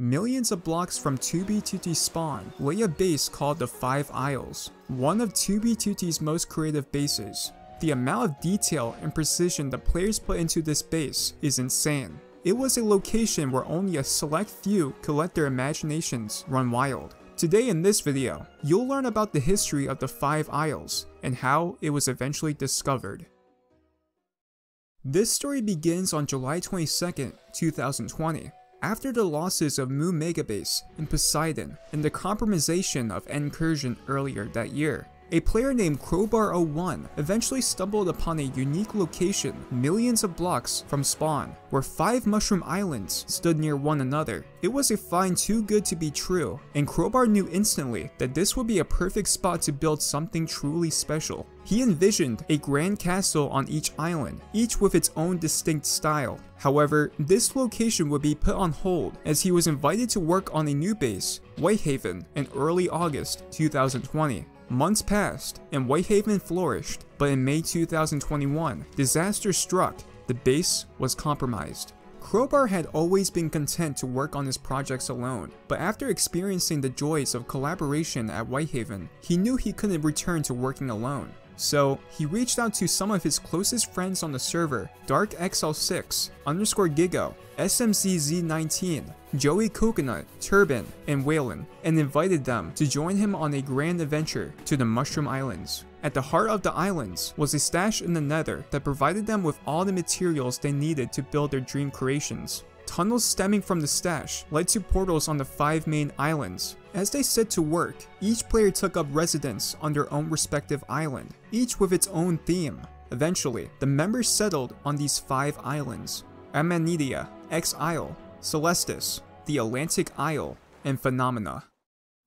Millions of blocks from 2B2T spawn lay a base called the Five Isles, one of 2B2T's most creative bases. The amount of detail and precision the players put into this base is insane. It was a location where only a select few could let their imaginations run wild. Today in this video, you'll learn about the history of the Five Isles and how it was eventually discovered. This story begins on July 22, 2020, after the losses of Mu Megabase and Poseidon and the compromisation of Ncursion earlier that year. A player named Crowbar01 eventually stumbled upon a unique location millions of blocks from spawn, where five mushroom islands stood near one another. It was a find too good to be true, and Crowbar knew instantly that this would be a perfect spot to build something truly special. He envisioned a grand castle on each island, each with its own distinct style. However, this location would be put on hold as he was invited to work on a new base, Whitehaven, in early August 2020. Months passed, and Whitehaven flourished, but in May 2021, disaster struck. The base was compromised. Crowbar had always been content to work on his projects alone, but after experiencing the joys of collaboration at Whitehaven, he knew he couldn't return to working alone. So he reached out to some of his closest friends on the server, DarkXL6, underscore Gigo, SMCZ19, Joey Coconut, Turban, and Whalen, and invited them to join him on a grand adventure to the Mushroom Islands. At the heart of the islands was a stash in the nether that provided them with all the materials they needed to build their dream creations. Tunnels stemming from the stash led to portals on the five main islands. As they set to work, each player took up residence on their own respective island, each with its own theme. Eventually, the members settled on these five islands. Amanidia, X-Isle, Celestis, the Atlantic Isle, and Phenomena.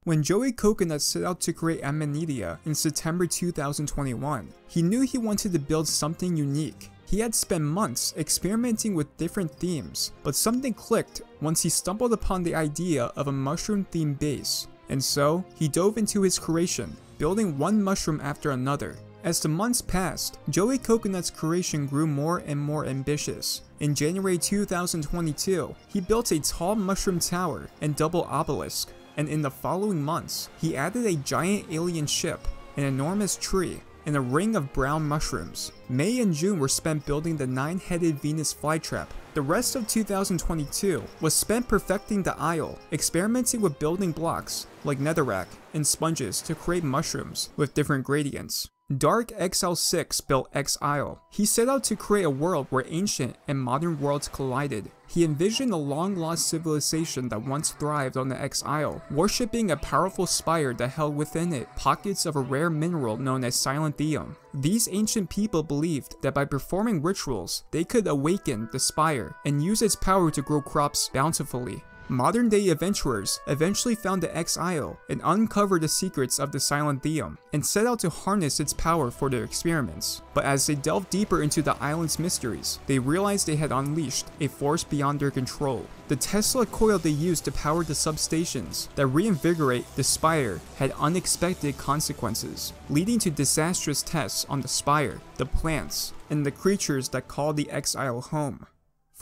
When Joey Coconut set out to create Amanidia in September 2021, he knew he wanted to build something unique he had spent months experimenting with different themes, but something clicked once he stumbled upon the idea of a mushroom themed base, and so he dove into his creation, building one mushroom after another. As the months passed, Joey Coconut's creation grew more and more ambitious. In January 2022, he built a tall mushroom tower and double obelisk, and in the following months, he added a giant alien ship, an enormous tree, and a ring of brown mushrooms. May and June were spent building the nine-headed Venus flytrap. The rest of 2022 was spent perfecting the isle, experimenting with building blocks like netherrack and sponges to create mushrooms with different gradients. Dark XL6 built X-Isle. He set out to create a world where ancient and modern worlds collided. He envisioned a long-lost civilization that once thrived on the X-Isle, worshipping a powerful spire that held within it pockets of a rare mineral known as Silenthium. These ancient people believed that by performing rituals, they could awaken the spire and use its power to grow crops bountifully. Modern day adventurers eventually found the X-Isle and uncovered the secrets of the Silenthium and set out to harness its power for their experiments. But as they delved deeper into the island's mysteries, they realized they had unleashed a force beyond their control. The Tesla coil they used to power the substations that reinvigorate the Spire had unexpected consequences, leading to disastrous tests on the Spire, the plants, and the creatures that call the X-Isle home.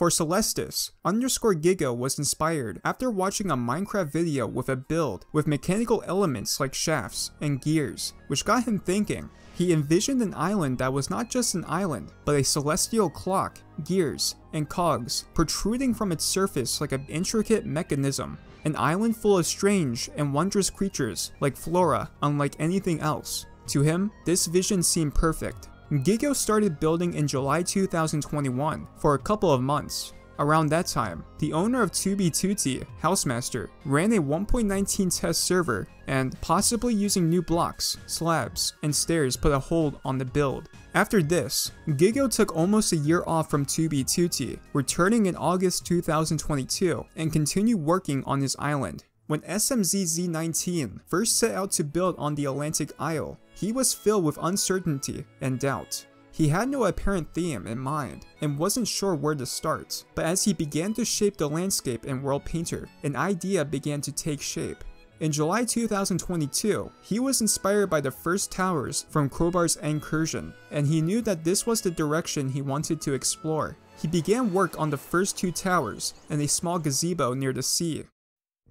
For Celestis, underscore Giga was inspired after watching a Minecraft video with a build with mechanical elements like shafts and gears, which got him thinking. He envisioned an island that was not just an island, but a celestial clock, gears, and cogs protruding from its surface like an intricate mechanism. An island full of strange and wondrous creatures like flora unlike anything else. To him, this vision seemed perfect, Gigo started building in July 2021 for a couple of months. Around that time, the owner of 2B2T, Hausemaster, ran a 1.19 test server and, possibly using new blocks, slabs, and stairs put a hold on the build. After this, Gigo took almost a year off from 2B2T, returning in August 2022 and continued working on his island. When SMZZ19 first set out to build on the Atlantic Isle, he was filled with uncertainty and doubt. He had no apparent theme in mind and wasn't sure where to start, but as he began to shape the landscape in World Painter, an idea began to take shape. In July 2022, he was inspired by the first towers from Crowbar's Ncursion, and he knew that this was the direction he wanted to explore. He began work on the first two towers and a small gazebo near the sea.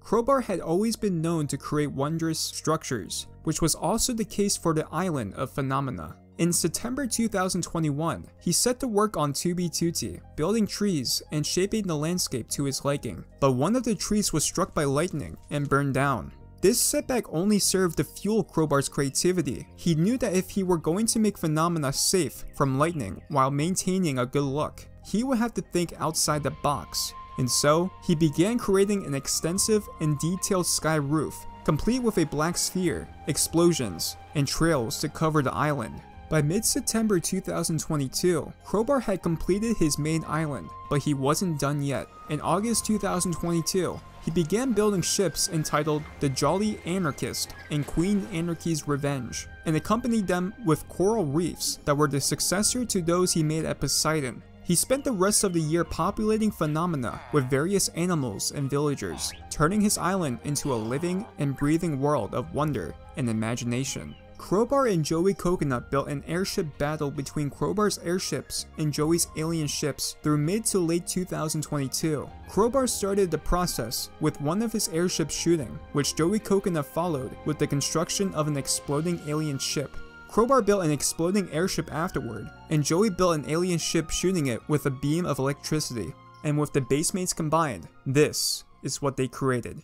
Crowbar had always been known to create wondrous structures, which was also the case for the island of Phenomena. In September 2021, he set to work on Tubi Tuti, building trees and shaping the landscape to his liking, but one of the trees was struck by lightning and burned down. This setback only served to fuel Crowbar's creativity. He knew that if he were going to make Phenomena safe from lightning while maintaining a good look, he would have to think outside the box. And so, he began creating an extensive and detailed sky roof, complete with a black sphere, explosions, and trails to cover the island. By mid-September 2022, Crowbar had completed his main island, but he wasn't done yet. In August 2022, he began building ships entitled the Jolly Anarchist and Queen Anarchy's Revenge, and accompanied them with coral reefs that were the successor to those he made at Poseidon. He spent the rest of the year populating phenomena with various animals and villagers, turning his island into a living and breathing world of wonder and imagination. Crowbar and Joey Coconut built an airship battle between Crowbar's airships and Joey's alien ships through mid to late 2022. Crowbar started the process with one of his airships shooting, which Joey Coconut followed with the construction of an exploding alien ship. Crowbar built an exploding airship afterward, and Joey built an alien ship shooting it with a beam of electricity. And with the basemates combined, this is what they created.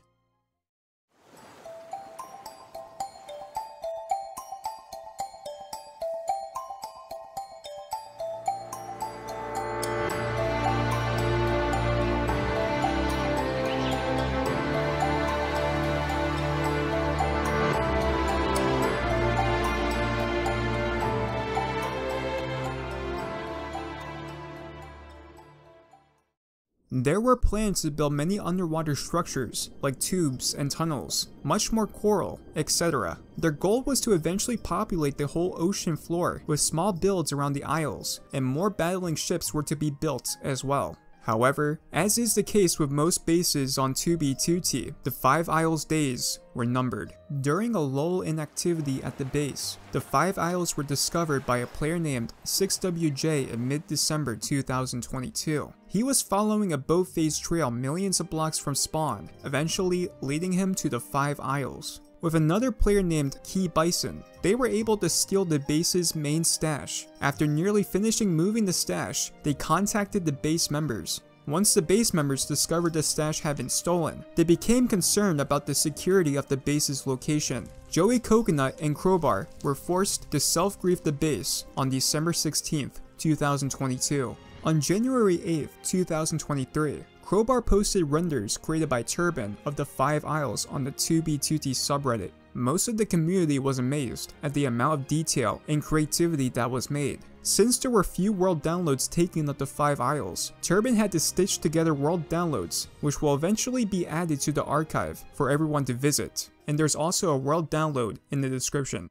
There were plans to build many underwater structures, like tubes and tunnels, much more coral, etc. Their goal was to eventually populate the whole ocean floor with small builds around the isles, and more battling ships were to be built as well. However, as is the case with most bases on 2B2T, the Five Isles days were numbered. During a lull in activity at the base, the Five Isles were discovered by a player named 6WJ in mid-December 2022. He was following a boat phase trail millions of blocks from spawn, eventually leading him to the Five Isles. With another player named Key Bison, they were able to steal the base's main stash. After nearly finishing moving the stash, they contacted the base members. Once the base members discovered the stash had been stolen, they became concerned about the security of the base's location. Joey Coconut and Crowbar were forced to self-grief the base on December 16, 2022. On January 8, 2023, Crowbar posted renders created by Turban of the Five Isles on the 2B2T subreddit. Most of the community was amazed at the amount of detail and creativity that was made. Since there were few world downloads taken of the Five Isles, Turban had to stitch together world downloads, which will eventually be added to the archive for everyone to visit. And there's also a world download in the description.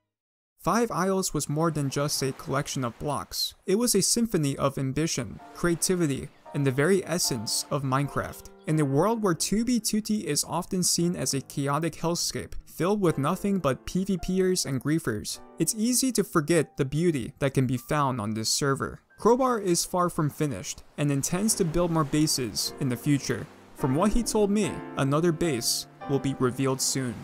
Five Isles was more than just a collection of blocks. It was a symphony of ambition, creativity, and the very essence of Minecraft. In a world where 2B2T is often seen as a chaotic hellscape, filled with nothing but PvPers and griefers, it's easy to forget the beauty that can be found on this server. Crowbar is far from finished, and intends to build more bases in the future. From what he told me, another base will be revealed soon.